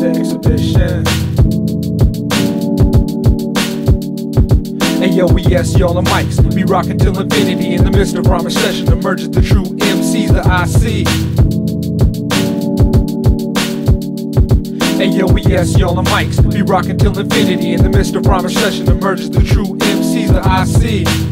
the exhibition. And yo, we yes, y'all the mics. Be rockin' till infinity in the midst of rhyme session. Emerges the true MCs that I see. And yo, we yes, y'all the mics. Be rockin' till infinity in the midst of rhyme session. Emerges the true MCs that I see.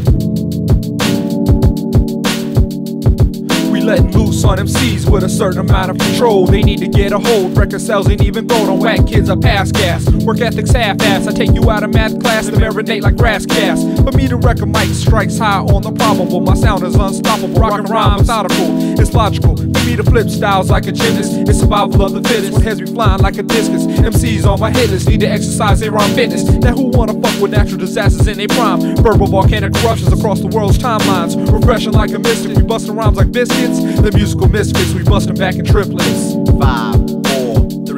Letting loose on MCs with a certain amount of control. They need to get a hold. Record sales ain't even gold on whack kids are pass gas. Work ethics half-ass. I take you out of math class to marinate like grass gas. For me, the record mic strikes high on the probable. My sound is unstoppable. Rockin' rhyme methodical. It's logical. For me, the flip styles like a gymnast. It's survival of the fittest. When heads be flying like a discus. MCs on my hit list need to exercise their own fitness. Now who wanna fuck with natural disasters in their prime? Verbal volcanic eruptions across the world's timelines. Refreshing like a mystic. We bustin' rhymes like biscuits. The musical misfits, we bust them back in triplets. Five,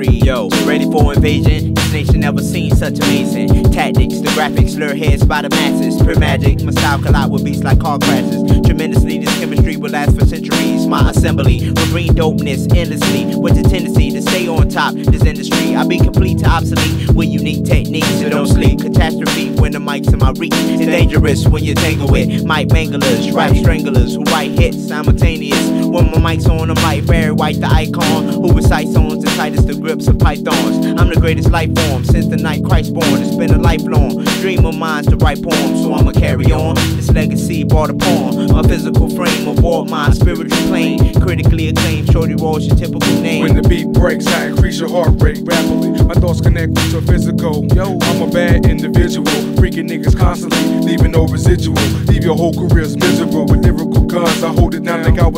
yo. Ready for invasion? This nation never seen such amazing tactics. The graphics lure heads by the masses. Pure magic, my style collide with beats like car crashes. Tremendously, this chemistry will last for centuries. My assembly will bring dopeness endlessly with the tendency to stay on top. This industry, I be complete to obsolete with unique techniques. So don't sleep. Catastrophe when the mic's in my reach. It's dangerous when you tangle with mic manglers, rap stranglers who write hits simultaneous. When my mic's on the mic, Barry White the icon who recites the tightest the grips of pythons. I'm the greatest life form since the night Christ born. It's been a lifelong dream of mine to write poems, so I'ma carry on. This legacy brought upon my physical frame, aboard my spiritual plane. Critically acclaimed, Shorty Roll's your typical name. When the beat breaks, I increase your heart rate rapidly. My thoughts connect to physical. Yo, I'm a bad individual, freaking niggas constantly, leaving no residual. Leave your whole careers miserable with lyrical guns. I hold it down like I was Big Pun.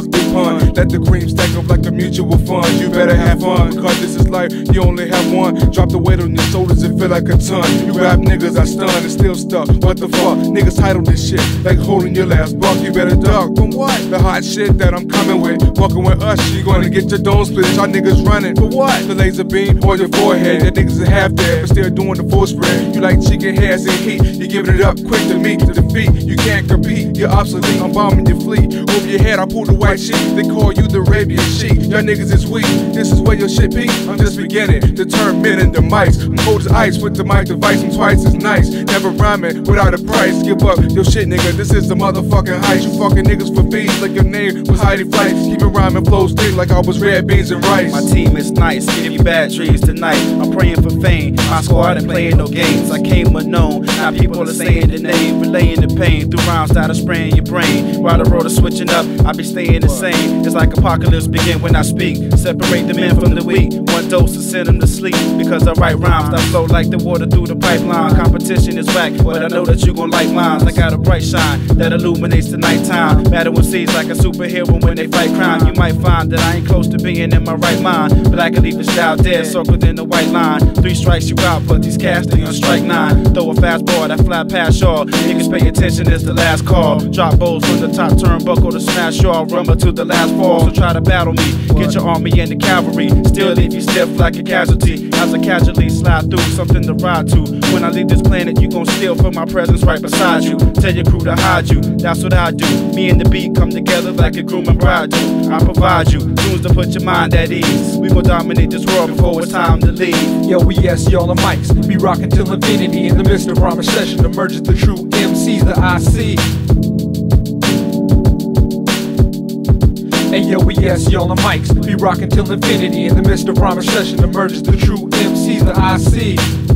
Let the cream stack up like a mutual fund. You better have fun because this is life. You only have one. Drop the weight on your shoulders and feel like a ton. You rap niggas, I stun and still stuck. What the fuck? Niggas title this shit like holding your last buck. You better duck from what? The hot shit that I'm coming with. Walking with us, you gonna get your dome split. Y'all niggas running for what? The laser beam on your forehead. That niggas is half dead, but still doing the full spread. You like chicken hairs and heat. You giving it up quick to meet to defeat. You can't compete. You're obsolete. I'm bombing your fleet. Over your head, I pull the white sheet. They call you the Arabian sheep. Y'all niggas is weak. This is where your shit be. I'm just beginning to turn men into mics. I'm cold as ice with the mic device. I'm twice as nice. Never rhyming without a price. Give up your shit, nigga. This is the motherfucking heist. You fucking niggas for fees like your name was Heidi Fleiss. Keeping rhyming flows thick like I was red beans and rice. My team is nice, give you batteries tonight. I'm praying for fame. My squad ain't playing no games. I came unknown. Now people are saying the name, relaying the pain through rhymes that are spraying your brain. While the road is switching up, I be staying the same. It's like apocalypse begin when I speak. Separate the men from the weak. One dose to send them to sleep. Because I write rhymes that flow like the water through the pipeline. Competition is whack, but I know that you gon' like mine. I got a bright shine that illuminates the nighttime. Matter with sees like a superhero when they fight crime. You might find that I ain't close to being in my right mind. But I can leave a style dead, circled in the white line. Three strikes you out, but these cats they on strike nine. Throw a fastball that fly past y'all. Niggas pay attention, it's the last call. Drop bowls from the top turnbuckle to smash y'all. Rumble to the last fall, so try to battle me. Get your army and the cavalry. Still leave you stiff like a casualty. As I casually slide through something to ride to. When I leave this planet, you gon' steal from my presence right beside you. Tell your crew to hide you, that's what I do. Me and the beat come together like a groom and bride do. I provide you tunes to put your mind at ease. We gon' dominate this world before it's time to leave. Yo, we yes, y'all the mics. Be rockin' till infinity. In the midst of rhyme session emerges the true MCs, that I IC. Hey yo, we yes, y'all the mics. Be rockin' till infinity. In the midst of rhyme session emerges the true MCs, the IC.